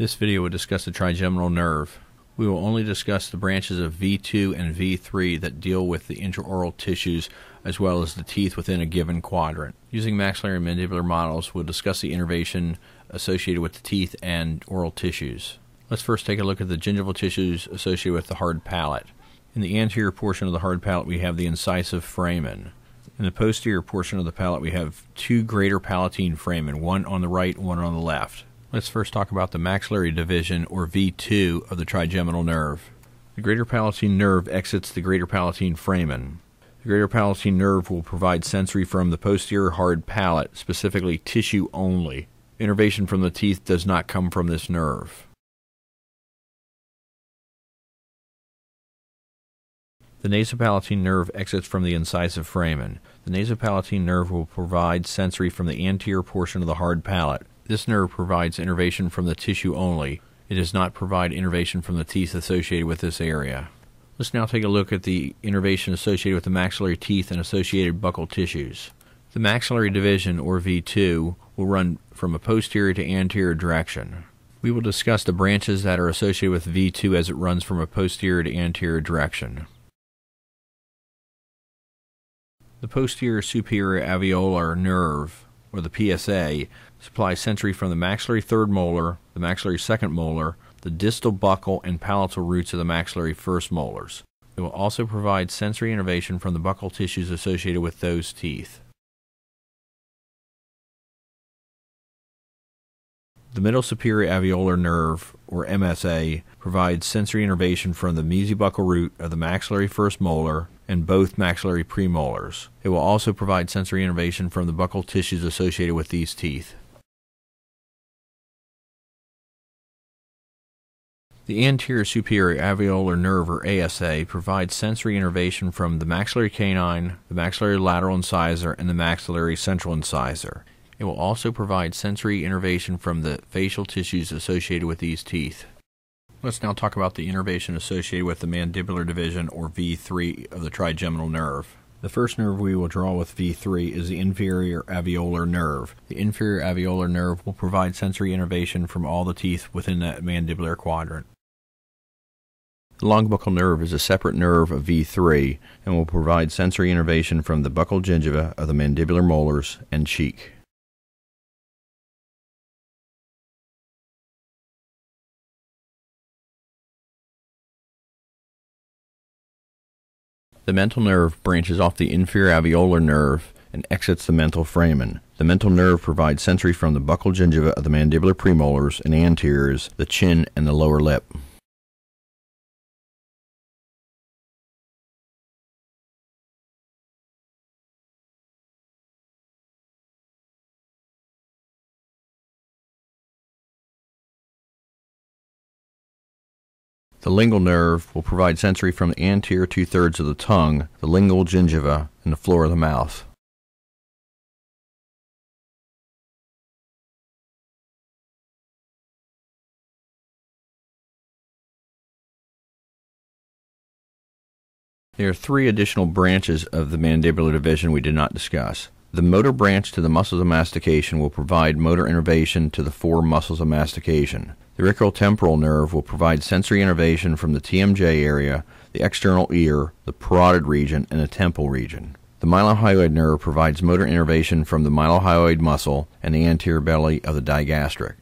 This video will discuss the trigeminal nerve. We will only discuss the branches of V2 and V3 that deal with the intraoral tissues as well as the teeth within a given quadrant. Using maxillary and mandibular models, we'll discuss the innervation associated with the teeth and oral tissues. Let's first take a look at the gingival tissues associated with the hard palate. In the anterior portion of the hard palate, we have the incisive foramen. In the posterior portion of the palate, we have two greater palatine foramen, one on the right, one on the left. Let's first talk about the maxillary division, or V2, of the trigeminal nerve. The greater palatine nerve exits the greater palatine foramen. The greater palatine nerve will provide sensory from the posterior hard palate, specifically tissue only. Innervation from the teeth does not come from this nerve. The nasopalatine nerve exits from the incisive foramen. The nasopalatine nerve will provide sensory from the anterior portion of the hard palate. This nerve provides innervation from the tissue only. It does not provide innervation from the teeth associated with this area. Let's now take a look at the innervation associated with the maxillary teeth and associated buccal tissues. The maxillary division, or V2, will run from a posterior to anterior direction. We will discuss the branches that are associated with V2 as it runs from a posterior to anterior direction. The posterior superior alveolar nerve, or the PSA, supplies sensory from the maxillary third molar, the maxillary second molar, the distal buccal and palatal roots of the maxillary first molars. It will also provide sensory innervation from the buccal tissues associated with those teeth. The middle superior alveolar nerve, or MSA, provides sensory innervation from the mesiobuccal root of the maxillary first molar and both maxillary premolars. It will also provide sensory innervation from the buccal tissues associated with these teeth. The anterior superior alveolar nerve, or ASA, provides sensory innervation from the maxillary canine, the maxillary lateral incisor, and the maxillary central incisor. It will also provide sensory innervation from the facial tissues associated with these teeth. Let's now talk about the innervation associated with the mandibular division, or V3, of the trigeminal nerve. The first nerve we will draw with V3 is the inferior alveolar nerve. The inferior alveolar nerve will provide sensory innervation from all the teeth within that mandibular quadrant. The long buccal nerve is a separate nerve of V3 and will provide sensory innervation from the buccal gingiva of the mandibular molars and cheek. The mental nerve branches off the inferior alveolar nerve and exits the mental foramen. The mental nerve provides sensory from the buccal gingiva of the mandibular premolars and anteriors, the chin, and the lower lip. The lingual nerve will provide sensory from the anterior two thirds of the tongue, the lingual gingiva, and the floor of the mouth. There are three additional branches of the mandibular division we did not discuss. The motor branch to the muscles of mastication will provide motor innervation to the four muscles of mastication. The temporal nerve will provide sensory innervation from the TMJ area, the external ear, the parotid region, and the temple region. The mylohyoid nerve provides motor innervation from the mylohyoid muscle and the anterior belly of the digastric.